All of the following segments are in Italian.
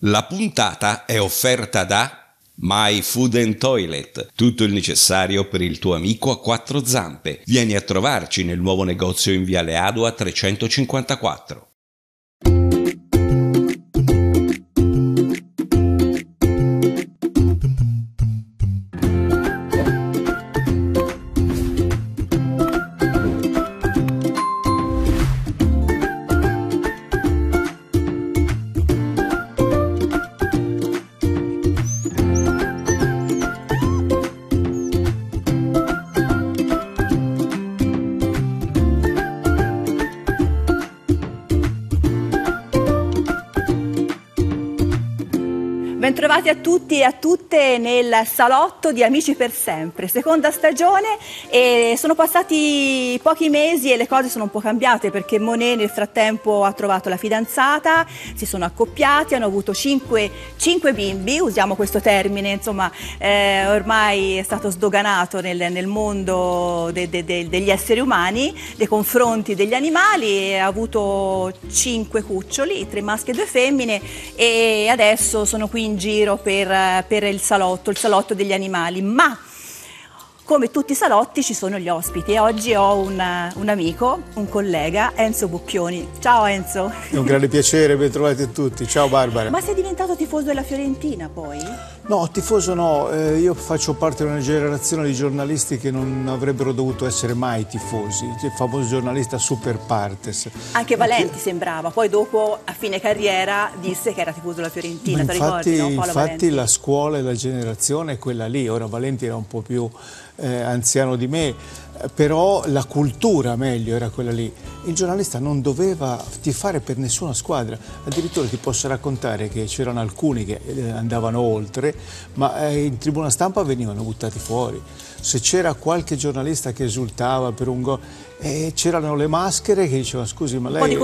La puntata è offerta da My Food and Toilet, tutto il necessario per il tuo amico a quattro zampe. Vieni a trovarci nel nuovo negozio in Viale Adua 354. Bentrovati a tutti e a tutte nel salotto di Amici per sempre, seconda stagione e sono passati pochi mesi e le cose sono un po' cambiate perché Monet nel frattempo ha trovato la fidanzata, si sono accoppiati, hanno avuto cinque, cinque bimbi, usiamo questo termine, insomma eh, ormai è stato sdoganato nel, nel mondo de, de, de, degli esseri umani nei confronti degli animali, ha avuto cinque cuccioli, tre maschi e due femmine e adesso sono qui in giro per, per il salotto, il salotto degli animali, ma come tutti i salotti ci sono gli ospiti e oggi ho un, un, amico, un collega, Enzo Bucchioni. Ciao Enzo. È un grande piacere, ben trovati a tutti. Ciao Barbara. Ma sei diventato tifoso della Fiorentina poi? No, tifoso no, eh, io faccio parte di una generazione di giornalisti che non avrebbero dovuto essere mai tifosi, il famoso giornalista super partes. Anche Valenti che... sembrava, poi dopo a fine carriera disse che era tifoso della Fiorentina, Ma infatti, ricordi, no? infatti la scuola e la generazione è quella lì, ora Valenti era un po' più eh, anziano di me, però la cultura meglio era quella lì. Il giornalista non doveva tifare per nessuna squadra, addirittura ti posso raccontare che c'erano alcuni che eh, andavano oltre, ma eh, in tribuna stampa venivano buttati fuori. Se c'era qualche giornalista che esultava per un gol, e c'erano le maschere che dicevano scusi ma lei,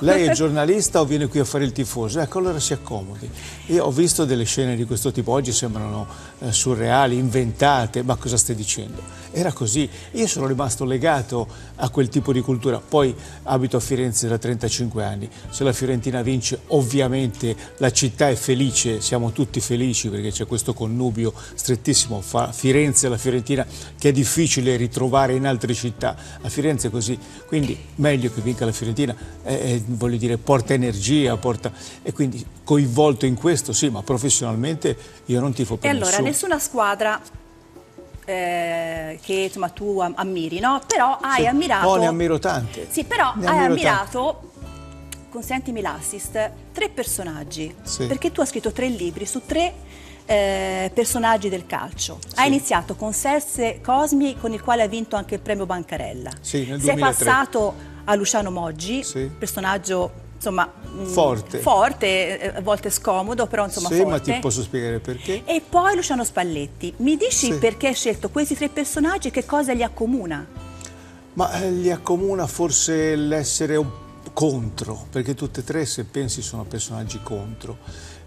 lei, è giornalista o viene qui a fare il tifoso? Ecco allora si accomodi. Io ho visto delle scene di questo tipo, oggi sembrano eh, surreali, inventate, ma cosa stai dicendo? Era così, io sono rimasto legato a quel tipo di cultura, poi abito a Firenze da 35 anni, se la Fiorentina vince ovviamente la città è felice, siamo tutti felici perché c'è questo connubio strettissimo fra Firenze e la Fiorentina che è difficile ritrovare in altre città. A Firenze così, quindi meglio che vinca la Fiorentina, eh, eh, voglio dire, porta energia, porta... e quindi coinvolto in questo, sì, ma professionalmente io non tifo per E allora, nessuno. nessuna squadra eh, che insomma, tu ammiri, no? Però hai sì. ammirato... Oh, ne ammiro tante. Sì, però ne hai ammirato... Tante consentimi l'assist, tre personaggi, sì. perché tu hai scritto tre libri su tre eh, personaggi del calcio. Sì. Ha iniziato con Serse Cosmi, con il quale ha vinto anche il premio Bancarella. Sì, nel 2003. Sei passato a Luciano Moggi, sì. personaggio insomma mm, forte, forte eh, a volte scomodo, però insomma sì, forte. ma ti posso spiegare perché. E poi Luciano Spalletti. Mi dici sì. perché hai scelto questi tre personaggi e che cosa li accomuna? Ma eh, li accomuna forse l'essere un contro, perché tutte e tre se pensi sono personaggi contro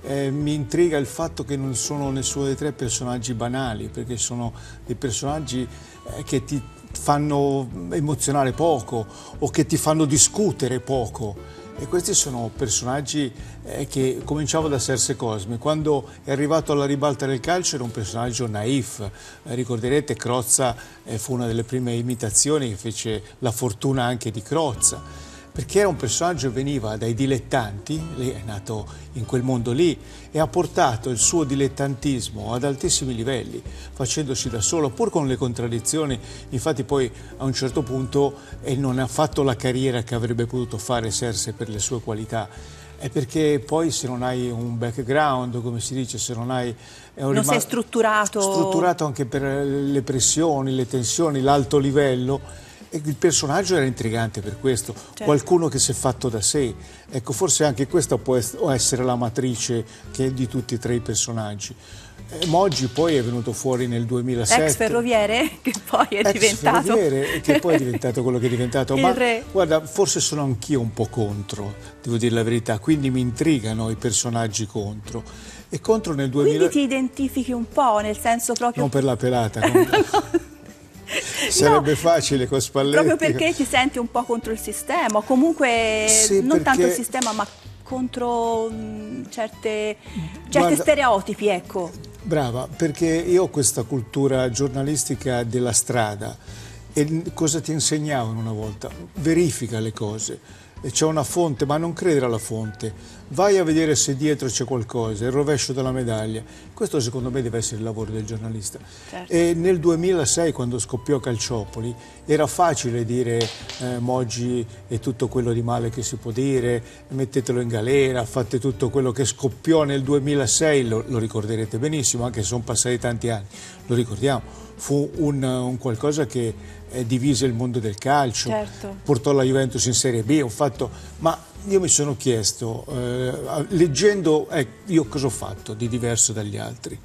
eh, mi intriga il fatto che non sono nessuno dei tre personaggi banali, perché sono dei personaggi eh, che ti fanno emozionare poco o che ti fanno discutere poco. E questi sono personaggi eh, che cominciavo da Serse Cosme. Quando è arrivato alla ribalta del calcio era un personaggio naif. Eh, ricorderete Crozza eh, fu una delle prime imitazioni che fece la fortuna anche di Crozza perché era un personaggio che veniva dai dilettanti, lei è nato in quel mondo lì e ha portato il suo dilettantismo ad altissimi livelli, facendosi da solo, pur con le contraddizioni, infatti poi a un certo punto eh, non ha fatto la carriera che avrebbe potuto fare Serse per le sue qualità. È perché poi se non hai un background, come si dice, se non hai... non sei strutturato... Strutturato anche per le pressioni, le tensioni, l'alto livello, il personaggio era intrigante per questo, certo. qualcuno che si è fatto da sé. Ecco, forse anche questa può essere la matrice di tutti e tre i personaggi. Eh, Moggi poi è venuto fuori nel 2007. Ex ferroviere che poi è Ex diventato... ferroviere che poi è diventato quello che è diventato. Ma re. guarda, forse sono anch'io un po' contro, devo dire la verità, quindi mi intrigano i personaggi contro. E contro nel 2000... Quindi ti identifichi un po', nel senso proprio... Non per la pelata. no. Sarebbe no, facile con Spalletti. Proprio perché ti senti un po' contro il sistema, comunque sì, non tanto il sistema ma contro mh, certe, certi Guarda- stereotipi, ecco. Brava, perché io ho questa cultura giornalistica della strada e cosa ti insegnavano una volta? Verifica le cose. C'è una fonte, ma non credere alla fonte. Vai a vedere se dietro c'è qualcosa, il rovescio della medaglia. Questo secondo me deve essere il lavoro del giornalista. Certo. E nel 2006, quando scoppiò Calciopoli, era facile dire eh, Moggi è tutto quello di male che si può dire, mettetelo in galera, fate tutto quello che scoppiò nel 2006, lo, lo ricorderete benissimo, anche se sono passati tanti anni, lo ricordiamo. Fu un, un qualcosa che eh, divise il mondo del calcio, Certo. portò la Juventus in Serie B, un fatto... Ma io mi sono chiesto, eh, leggendo, eh, io cosa ho fatto di diverso dagli altri?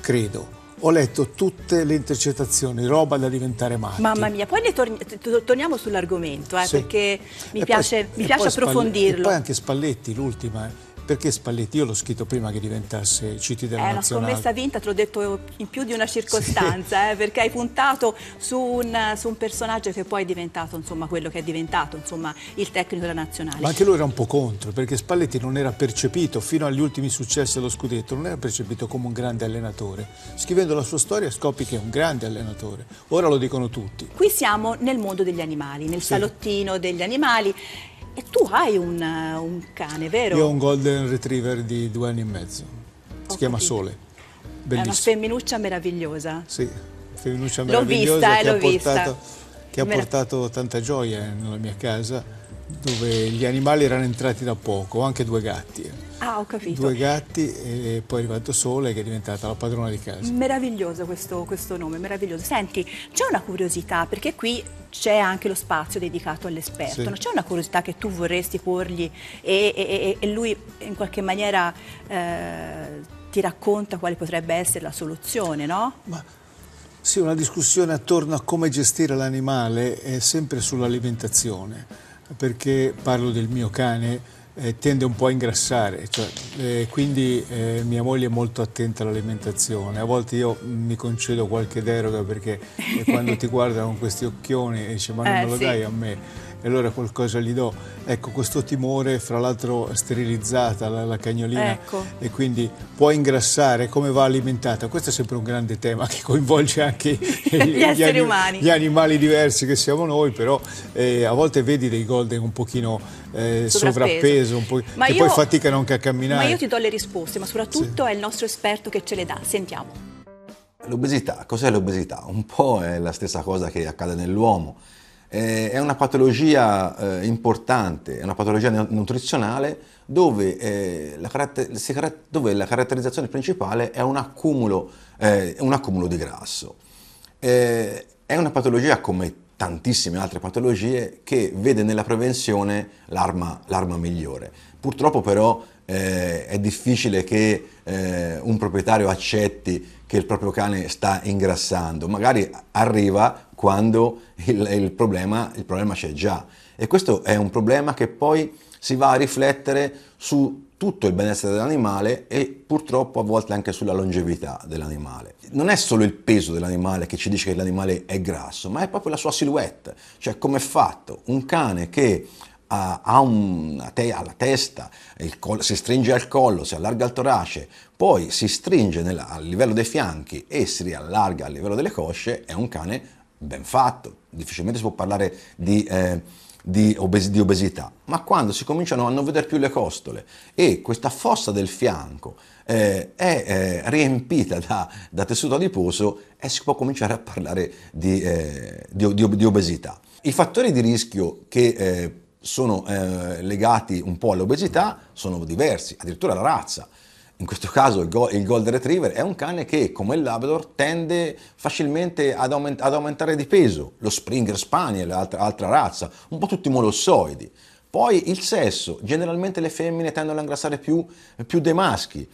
Credo. Ho letto tutte le intercettazioni, roba da diventare matti. Mamma mia, poi ne torni- torniamo sull'argomento, eh, Sì. perché mi E piace, poi- mi piace poi Spalletti- approfondirlo. E poi anche Spalletti, l'ultima. Perché Spalletti? Io l'ho scritto prima che diventasse CT della È una Nazionale. scommessa vinta, te l'ho detto in più di una circostanza, eh, perché hai puntato su un, su un personaggio che poi è diventato insomma, quello che è diventato, insomma, il tecnico della nazionale. Ma anche lui era un po' contro, perché Spalletti non era percepito, fino agli ultimi successi allo scudetto, non era percepito come un grande allenatore. Scrivendo la sua storia scopri che è un grande allenatore. Ora lo dicono tutti. Qui siamo nel mondo degli animali, nel Sì. salottino degli animali. E tu hai un, un cane, vero? Io ho un golden retriever di due anni e mezzo. Si Ho chiama capito. Sole. È una Bellissimo. femminuccia meravigliosa. Sì, femminuccia meravigliosa vista, eh, che, ha portato, che ha portato tanta gioia nella mia casa, dove gli animali erano entrati da poco, anche due gatti. Ah, ho capito. Due gatti e poi è arrivato Sole che è diventata la padrona di casa. Meraviglioso questo, questo nome, meraviglioso. Senti, c'è una curiosità, perché qui c'è anche lo spazio dedicato all'esperto, Sì. no? c'è una curiosità che tu vorresti porgli e, e- e- e lui in qualche maniera eh, ti racconta quale potrebbe essere la soluzione, no? Ma sì, una discussione attorno a come gestire l'animale è sempre sull'alimentazione, perché parlo del mio cane, eh, tende un po' a ingrassare, cioè, eh, quindi eh, mia moglie è molto attenta all'alimentazione, a volte io mi concedo qualche deroga perché eh, quando ti guarda con questi occhioni e dice ma non Eh, me lo sì. dai a me, e allora qualcosa gli do. Ecco, questo timore, fra l'altro sterilizzata la, la cagnolina, Ecco. e quindi può ingrassare, come va alimentata? Questo è sempre un grande tema che coinvolge anche Gli esseri ani- umani. gli animali diversi che siamo noi, però eh, a volte vedi dei golden un pochino eh, sovrappeso, un po', Ma che io- poi faticano anche a camminare. Ma io ti do le risposte, ma soprattutto è il nostro esperto che ce le dà. Sentiamo. L'obesità, cos'è l'obesità? Un po' è la stessa cosa che accade nell'uomo. Eh, è una patologia eh, importante, è una patologia nu- nutrizionale dove, eh, la dove la caratterizzazione principale è un accumulo, eh, un accumulo di grasso. Eh, è una patologia come tantissime altre patologie che vede nella prevenzione l'arma migliore. Purtroppo però eh, è difficile che eh, un proprietario accetti che il proprio cane sta ingrassando, magari arriva quando il, il problema, il problema c'è già e questo è un problema che poi si va a riflettere su tutto il benessere dell'animale e purtroppo a volte anche sulla longevità dell'animale. Non è solo il peso dell'animale che ci dice che l'animale è grasso, ma è proprio la sua silhouette, cioè come è fatto. Un cane che ha, una te- ha la testa, collo- si stringe al collo, si allarga al torace, poi si stringe nel- a livello dei fianchi e si riallarga a livello delle cosce, è un cane ben fatto. Difficilmente si può parlare di... eh, di, obes- di obesità, ma quando si cominciano a non vedere più le costole e questa fossa del fianco eh, è eh, riempita da, da tessuto adiposo e si può cominciare a parlare di, eh, di- obesità. I fattori di rischio che eh, sono eh, legati un po' all'obesità sono diversi, addirittura la razza. In questo caso il, go- il Golden Retriever è un cane che, come il Labrador, tende facilmente ad, aument- ad aumentare di peso. Lo Springer Spaniel, altra, altra razza, un po' tutti molossoidi. Poi il sesso, generalmente le femmine tendono a ingrassare più, più dei maschi.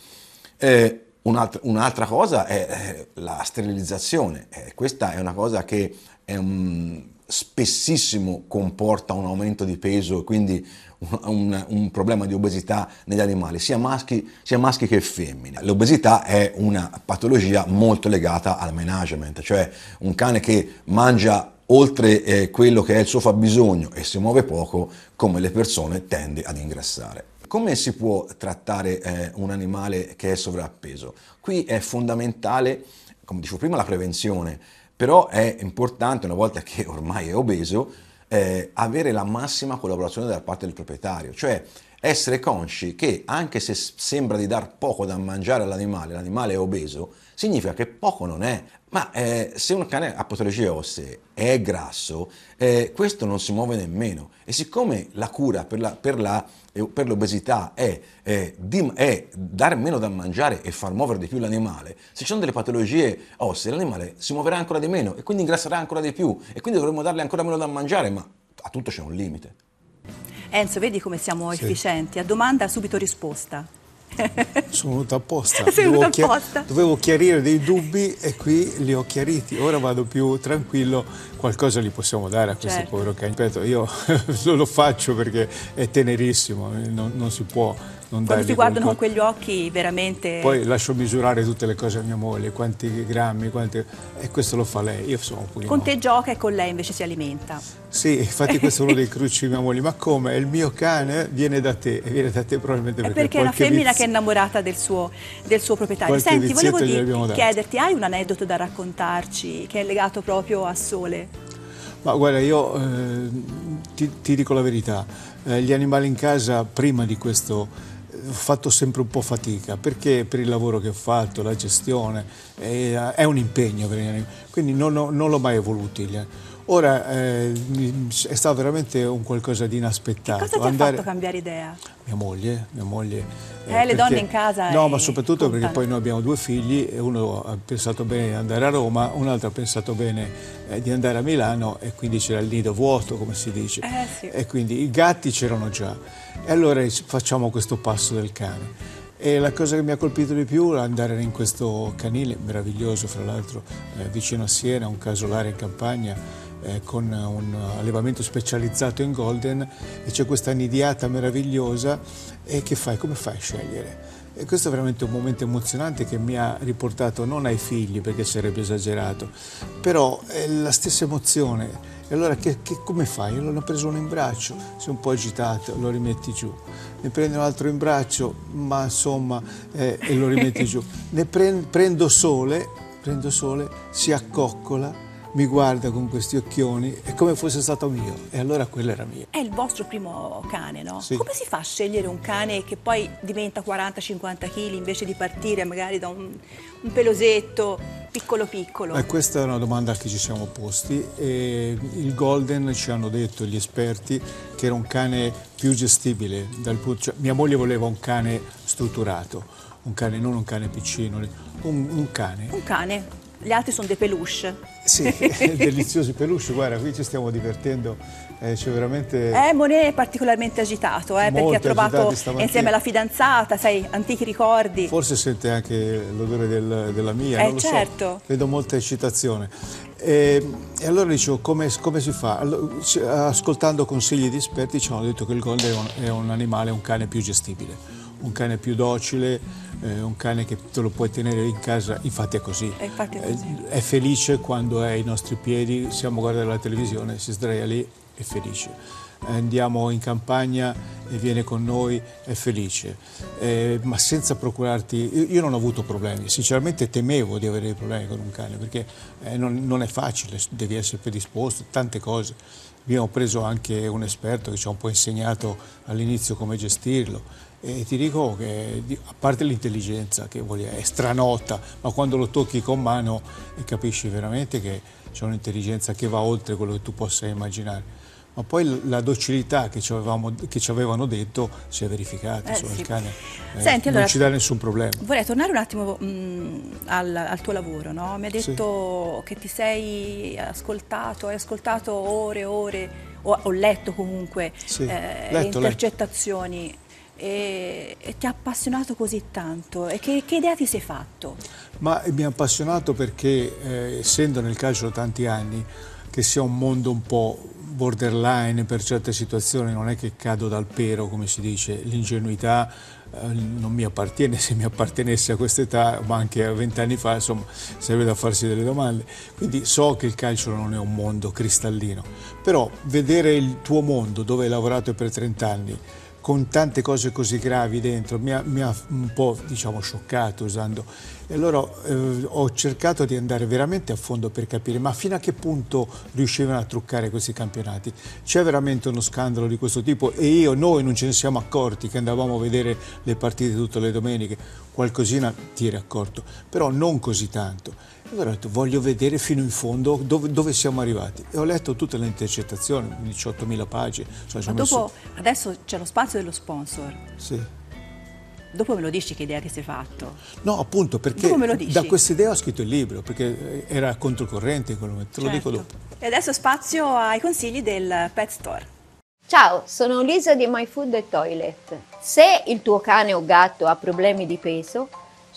Eh, un'altra, un'altra cosa è eh, la sterilizzazione. Eh, questa è una cosa che è un- spessissimo comporta un aumento di peso e quindi un, un- problema di obesità negli animali, sia maschi, sia maschi che femmine. L'obesità è una patologia molto legata al management, cioè un cane che mangia oltre eh, quello che è il suo fabbisogno e si muove poco, come le persone tende ad ingrassare. Come si può trattare eh, un animale che è sovrappeso? Qui è fondamentale, come dicevo prima, la prevenzione, però è importante, una volta che ormai è obeso, eh, avere la massima collaborazione da parte del proprietario, cioè essere consci che anche se sembra di dar poco da mangiare all'animale, l'animale è obeso, significa che poco non è. Ma eh, se un cane ha patologie ossee e è grasso, eh, questo non si muove nemmeno. E siccome la cura per, la, per, la, eh, per l'obesità è, di, è, dare meno da mangiare e far muovere di più l'animale, se ci sono delle patologie ossee, l'animale si muoverà ancora di meno e quindi ingrasserà ancora di più e quindi dovremmo darle ancora meno da mangiare, ma a tutto c'è un limite. Enzo, vedi come siamo sì. efficienti? A domanda subito risposta. Sono venuto apposta. Dovevo, apposta. dovevo chiarire dei dubbi e qui li ho chiariti. Ora vado più tranquillo, qualcosa gli possiamo dare a questo certo. povero cane. Ripeto, io lo faccio perché è tenerissimo, non, non si può non Quando ti guardano con quegli occhi veramente... Poi lascio misurare tutte le cose a mia moglie, quanti grammi, quanti... e questo lo fa lei, io sono un pochino... Con te gioca e con lei invece si alimenta. Sì, infatti questo è uno dei cruci di mia moglie, ma come? Il mio cane viene da te, e viene da te probabilmente perché... È perché è una femmina viz... che è innamorata del suo, del suo proprietario. Qualche Senti, volevo dire, chiederti, hai un aneddoto da raccontarci che è legato proprio a Sole? Ma guarda, io eh, ti, ti, dico la verità, eh, gli animali in casa prima di questo ho fatto sempre un po' fatica perché per il lavoro che ho fatto, la gestione, è, un impegno per gli animali, quindi non, non l'ho mai voluti. Ora eh, è stato veramente un qualcosa di inaspettato. Che cosa ti Andare... ha fatto cambiare idea? Mia moglie, mia moglie. Eh, eh, le perché... donne in casa. No, ma soprattutto contano. perché poi noi abbiamo due figli e uno ha pensato bene di andare a Roma, un altro ha pensato bene eh, di andare a Milano e quindi c'era il nido vuoto, come si dice. Eh, sì. E quindi i gatti c'erano già. E allora facciamo questo passo del cane. E la cosa che mi ha colpito di più è andare in questo canile meraviglioso, fra l'altro eh, vicino a Siena, un casolare in campagna, eh, con un allevamento specializzato in golden e c'è questa nidiata meravigliosa e che fai? Come fai a scegliere? E questo è veramente un momento emozionante che mi ha riportato non ai figli perché sarebbe esagerato, però è la stessa emozione. E allora che, che, come fai? Io l'ho preso uno in braccio, sei un po' agitato, lo rimetti giù. Ne prendo un altro in braccio, ma insomma, eh, e lo rimetti giù. Ne prendo, prendo sole, prendo sole, si accoccola mi guarda con questi occhioni, è come fosse stato mio, e allora quello era mio. È il vostro primo cane, no? Sì. Come si fa a scegliere un cane che poi diventa 40-50 kg invece di partire magari da un, un pelosetto piccolo piccolo? Eh, questa è una domanda che ci siamo posti e il Golden ci hanno detto gli esperti che era un cane più gestibile, dal, cioè, mia moglie voleva un cane strutturato, un cane, non un cane piccino, un, un cane. Un cane gli altri sono dei peluche. Sì, deliziosi peluche, guarda, qui ci stiamo divertendo, eh, c'è veramente... Eh, Monet è particolarmente agitato, eh, perché ha trovato insieme alla fidanzata, sai, antichi ricordi. Forse sente anche l'odore del, della mia, eh, non certo. so, vedo molta eccitazione. E, e allora dicevo, come, come si fa? Allora, ascoltando consigli di esperti ci hanno detto che il golden è un, è un animale, un cane più gestibile un cane più docile, eh, un cane che te lo puoi tenere in casa, infatti è così. È, così. è, felice quando è ai nostri piedi, siamo a guardare la televisione, si sdraia lì, è felice. Andiamo in campagna e viene con noi, è felice, eh, ma senza procurarti... Io, io, non ho avuto problemi, sinceramente temevo di avere dei problemi con un cane perché eh, non, non è facile, devi essere predisposto, tante cose. Abbiamo preso anche un esperto che ci ha un po' insegnato all'inizio come gestirlo e ti dico che a parte l'intelligenza che è stranota, ma quando lo tocchi con mano capisci veramente che c'è un'intelligenza che va oltre quello che tu possa immaginare. Ma poi la docilità che ci, avevamo, che ci avevano detto si è verificata, eh, sì. il cane eh, Senti, non allora, ci dà nessun problema. Vorrei tornare un attimo mh, mm, al, al, tuo lavoro, no? mi hai detto sì. che ti sei ascoltato, hai ascoltato ore e ore, ho, ho letto comunque sì, eh, letto, le intercettazioni. Letto e, e ti ha appassionato così tanto? E che, che idea ti sei fatto? Ma mi ha appassionato perché, eh, essendo nel calcio da tanti anni, che sia un mondo un po' borderline per certe situazioni, non è che cado dal pero, come si dice, l'ingenuità eh, non mi appartiene, se mi appartenesse a questa età, ma anche a vent'anni fa, insomma, serve da farsi delle domande. Quindi so che il calcio non è un mondo cristallino, però vedere il tuo mondo dove hai lavorato per 30 anni, con tante cose così gravi dentro, mi ha, mi ha un po' diciamo, scioccato usando. E allora eh, ho cercato di andare veramente a fondo per capire, ma fino a che punto riuscivano a truccare questi campionati? C'è veramente uno scandalo di questo tipo e io, noi non ce ne siamo accorti che andavamo a vedere le partite tutte le domeniche, qualcosina ti eri accorto, però non così tanto. Allora ho detto voglio vedere fino in fondo dove, dove siamo arrivati e ho letto tutte le intercettazioni, 18.000 pagine. Cioè, Ma dopo, messo... adesso c'è lo spazio dello sponsor. Sì. Dopo me lo dici che idea che si è fatto? No, appunto, perché da questa idea ho scritto il libro, perché era controcorrente in quel momento, te certo. lo dico certo. dopo. E adesso spazio ai consigli del Pet Store. Ciao, sono Lisa di My Food e Toilet. Se il tuo cane o gatto ha problemi di peso,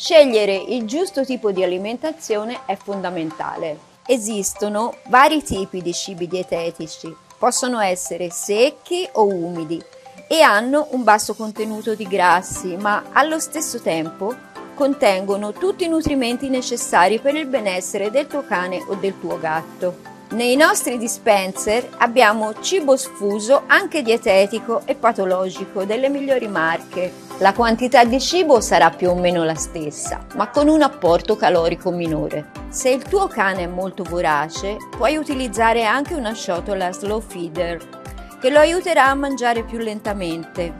Scegliere il giusto tipo di alimentazione è fondamentale. Esistono vari tipi di cibi dietetici, possono essere secchi o umidi e hanno un basso contenuto di grassi, ma allo stesso tempo contengono tutti i nutrimenti necessari per il benessere del tuo cane o del tuo gatto. Nei nostri dispenser abbiamo cibo sfuso anche dietetico e patologico delle migliori marche. La quantità di cibo sarà più o meno la stessa, ma con un apporto calorico minore. Se il tuo cane è molto vorace, puoi utilizzare anche una ciotola slow feeder che lo aiuterà a mangiare più lentamente.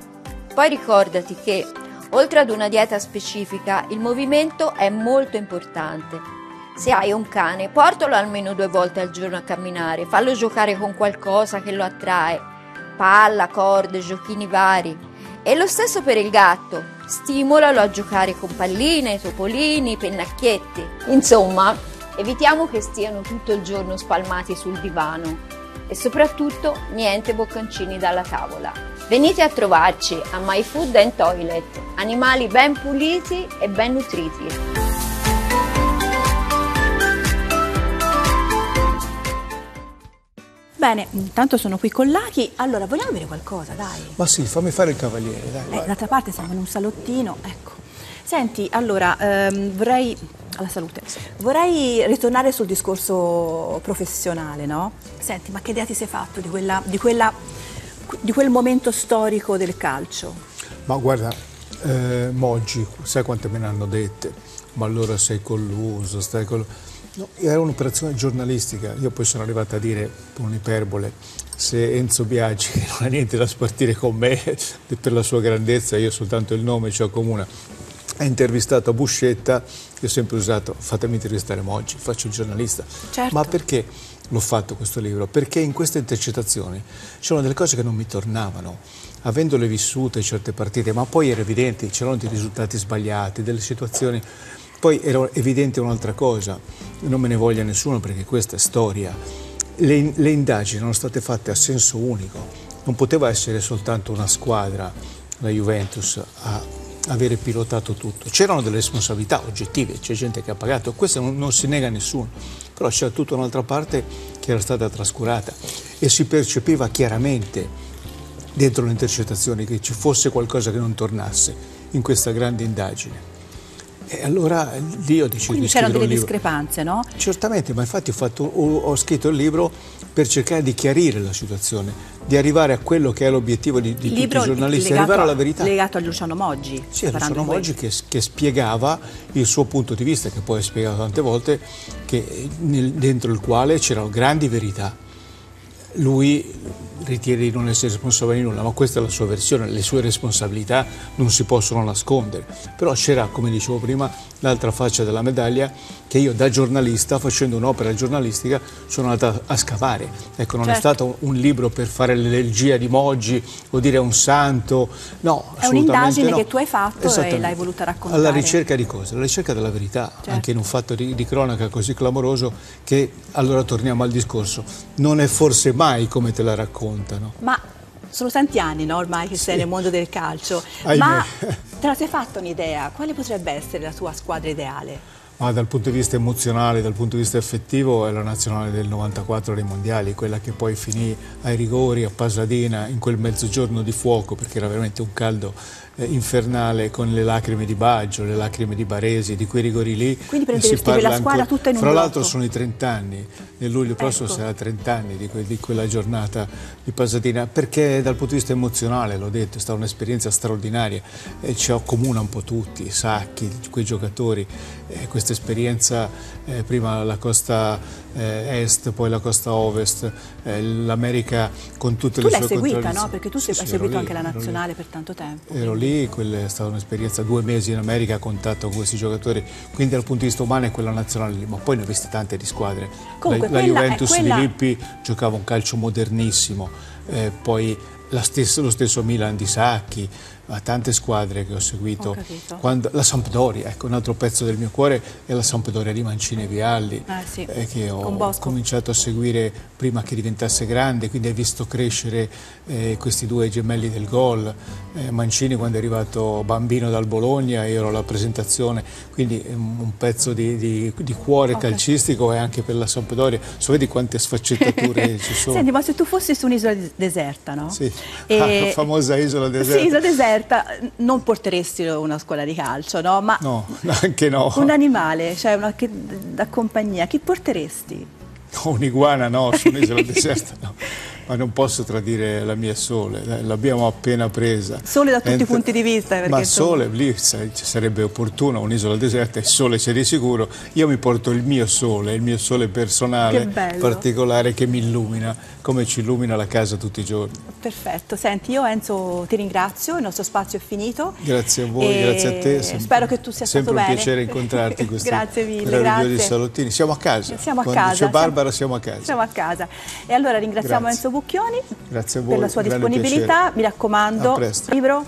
Poi ricordati che, oltre ad una dieta specifica, il movimento è molto importante se hai un cane, portalo almeno due volte al giorno a camminare, fallo giocare con qualcosa che lo attrae, palla, corde, giochini vari. E lo stesso per il gatto, stimolalo a giocare con palline, topolini, pennacchietti. Insomma, evitiamo che stiano tutto il giorno spalmati sul divano e soprattutto niente bocconcini dalla tavola. Venite a trovarci a My Food and Toilet, animali ben puliti e ben nutriti. Bene, intanto sono qui con Lachi. Allora, vogliamo bere qualcosa, dai? Ma sì, fammi fare il cavaliere, dai. Eh, d'altra parte siamo in un salottino, ecco. Senti, allora, ehm, vorrei... alla salute. Vorrei ritornare sul discorso professionale, no? Senti, ma che idea ti sei fatto di, quella, di, quella, di quel momento storico del calcio? Ma guarda, eh, Moggi, sai quante me ne hanno dette? Ma allora sei colluso, stai colluso No, era un'operazione giornalistica, io poi sono arrivato a dire, con un'iperbole, se Enzo Biaggi, che non ha niente da spartire con me per la sua grandezza, io soltanto il nome ci accomuna, ha intervistato a Buscetta, io ho sempre usato, fatemi intervistare Moggi, faccio il giornalista. Certo. Ma perché l'ho fatto questo libro? Perché in queste intercettazioni c'erano delle cose che non mi tornavano, avendole vissute certe partite, ma poi era evidente, c'erano dei risultati sbagliati, delle situazioni poi era evidente un'altra cosa, non me ne voglia nessuno perché questa è storia. Le, le, indagini erano state fatte a senso unico, non poteva essere soltanto una squadra, la Juventus, a avere pilotato tutto. C'erano delle responsabilità oggettive, c'è gente che ha pagato, questo non, non si nega a nessuno, però c'era tutta un'altra parte che era stata trascurata e si percepiva chiaramente dentro le intercettazioni che ci fosse qualcosa che non tornasse in questa grande indagine. E allora lì ho deciso Quindi di c'erano delle discrepanze, no? Certamente, ma infatti ho, fatto, ho, scritto il libro per cercare di chiarire la situazione, di arrivare a quello che è l'obiettivo di, di tutti i giornalisti, arrivare alla verità. Legato a Luciano Moggi. Sì, a Luciano Moggi che, che, spiegava il suo punto di vista, che poi ha spiegato tante volte, che, nel, dentro il quale c'erano grandi verità. Lui ritiene di non essere responsabile di nulla, ma questa è la sua versione, le sue responsabilità non si possono nascondere. Però c'era, come dicevo prima, l'altra faccia della medaglia che io da giornalista, facendo un'opera giornalistica, sono andato a scavare. Ecco, non certo. è stato un libro per fare l'elegia di Moggi o dire un santo, no, È un'indagine no. che tu hai fatto e l'hai voluta raccontare. Alla ricerca di cosa? Alla ricerca della verità, certo. anche in un fatto di, di cronaca così clamoroso che, allora torniamo al discorso, non è forse mai come te la raccontano. Ma sono tanti anni no, ormai che sì. sei nel mondo del calcio, Ahimè. ma te la sei fatta un'idea? Quale potrebbe essere la tua squadra ideale? Ma dal punto di vista emozionale, dal punto di vista effettivo è la nazionale del 94 dei mondiali, quella che poi finì ai rigori a Pasadena in quel mezzogiorno di fuoco perché era veramente un caldo infernale con le lacrime di Baggio, le lacrime di Baresi, di quei rigori lì. Quindi prenderesti la squadra tutta in un Fra l'altro sono i 30 anni, nel luglio prossimo Ecco. sarà 30 anni di, que- di quella giornata di Pasadena, perché dal punto di vista emozionale, l'ho detto, è stata un'esperienza straordinaria e ci accomuna un po' tutti, i Sacchi, quei giocatori, eh, questa esperienza, eh, prima la costa eh, est, poi la costa ovest, eh, l'America con tutte Tu le l'hai sue seguita, contraddizioni. no? Perché tu Sì, hai seguito lì, anche la nazionale per tanto tempo. Ero lì, quella è stata un'esperienza, due mesi in America a contatto con questi giocatori, quindi dal punto di vista umano è quella nazionale lì, ma poi ne ho viste tante di squadre. Comunque, la, la Juventus quella- di Lippi giocava un calcio modernissimo, eh, poi la stessa- lo stesso Milan di Sacchi, ma tante squadre che ho seguito. Ho. Quando- la Sampdoria, ecco, un altro pezzo del mio cuore è la Sampdoria di Mancini e Vialli, Eh, sì, eh, che ho cominciato a seguire prima che diventasse grande, quindi hai visto crescere eh, questi due gemelli del gol. Eh, Mancini quando è arrivato bambino dal Bologna, io ero alla presentazione, quindi è un pezzo di, di- di cuore Ok. calcistico e anche per la Sampdoria. So vedi quante sfaccettature ci sono. Senti, ma se tu fossi su un'isola des- deserta, no? Sì. E- Ah, la famosa isola deserta. Sì, isola deserta, non porteresti una scuola di calcio, no? Ma No, anche no. un animale, cioè una che, da compagnia, chi porteresti? No, un'iguana no, su un'isola deserta no. Ma non posso tradire la mia sole, l'abbiamo appena presa. Sole da tutti i Ent- punti di vista, Ma sole, lì sa- ci sarebbe opportuno, un'isola deserta, il sole c'è di sicuro. Io mi porto il mio sole, il mio sole personale, Che particolare, che mi illumina, come ci illumina la casa tutti i giorni. Perfetto, senti, io Enzo ti ringrazio, il nostro spazio è finito. Grazie a voi, E grazie a te. sempre- Spero che tu sia sempre stato bene. un piacere incontrarti questi grazie mille, meravigliosi grazie. salottini. Siamo a casa. Siamo a Quando casa. C'è Barbara, siamo a casa. Siamo a casa. E allora ringraziamo Grazie. Enzo Bucchioni Grazie a voi, per la sua disponibilità. piacere. Mi raccomando, libro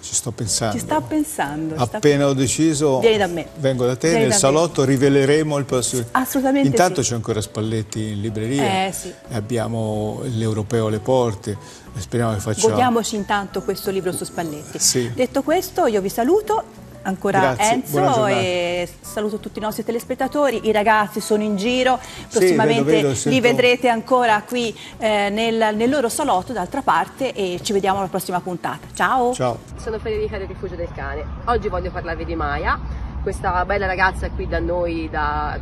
Ci sto pensando. ci sta pensando. ci sta- Appena ho deciso, Vieni da me. vengo da te, Vieni nel da me. salotto riveleremo il prossimo. Assolutamente Intanto sì. c'è ancora Spalletti in libreria, Eh, sì. e abbiamo l'Europeo alle porte, speriamo che faccia... Godiamoci intanto questo libro su Spalletti. Sì. Detto questo, io vi saluto. Ancora Grazie, Enzo e saluto tutti i nostri telespettatori, i ragazzi sono in giro, prossimamente vedo, vedo, li vedrete ancora qui eh, nel, nel loro salotto d'altra parte e ci vediamo alla prossima puntata. Ciao! Ciao. Sono Federica del Rifugio del Cane. Oggi voglio parlarvi di Maya, questa bella ragazza qui da noi da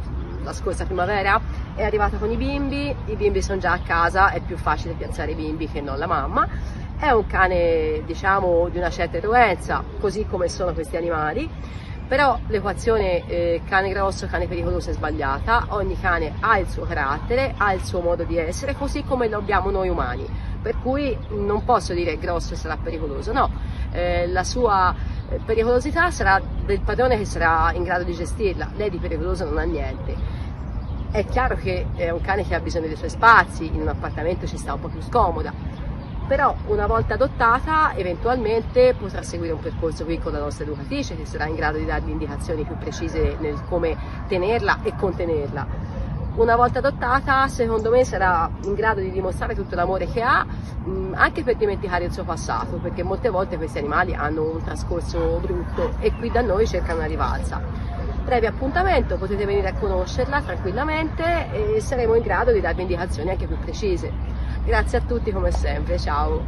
la scorsa primavera. È arrivata con i bimbi, i bimbi sono già a casa, è più facile piazzare i bimbi che non la mamma. È un cane, diciamo, di una certa eruenza, così come sono questi animali. Però l'equazione eh, cane grosso, cane pericoloso è sbagliata, ogni cane ha il suo carattere, ha il suo modo di essere, così come lo abbiamo noi umani. Per cui non posso dire grosso sarà pericoloso, no, Eh, la sua eh, pericolosità sarà del padrone che sarà in grado di gestirla, lei di pericoloso non ha niente. È chiaro che è un cane che ha bisogno dei suoi spazi, in un appartamento ci sta un po' più scomoda, però una volta adottata eventualmente potrà seguire un percorso qui con la nostra educatrice che sarà in grado di darvi indicazioni più precise nel come tenerla e contenerla. Una volta adottata secondo me sarà in grado di dimostrare tutto l'amore che ha anche per dimenticare il suo passato perché molte volte questi animali hanno un trascorso brutto e qui da noi cercano una rivalsa. Breve appuntamento, potete venire a conoscerla tranquillamente e saremo in grado di darvi indicazioni anche più precise. Grazie a tutti come sempre, ciao!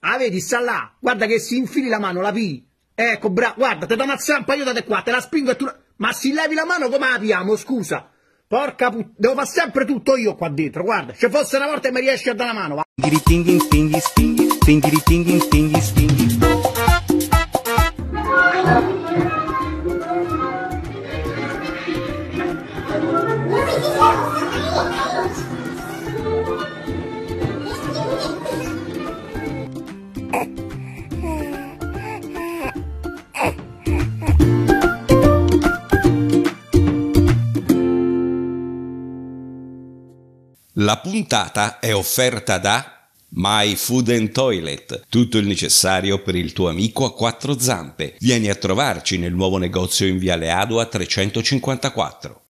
Ah, vedi, sta là. Guarda che si infili la mano, la pi. Ecco, bravo. Guarda, te do una zampa, io da qua, te la spingo e tu... Ma si levi la mano come la piamo, scusa? Porca puttana, devo fare sempre tutto io qua dentro, guarda. Se fosse una volta mi riesci a dare una mano, va. Stinghi La puntata è offerta da My Food and Toilet, tutto il necessario per il tuo amico a quattro zampe. Vieni a trovarci nel nuovo negozio in Viale Adua 354.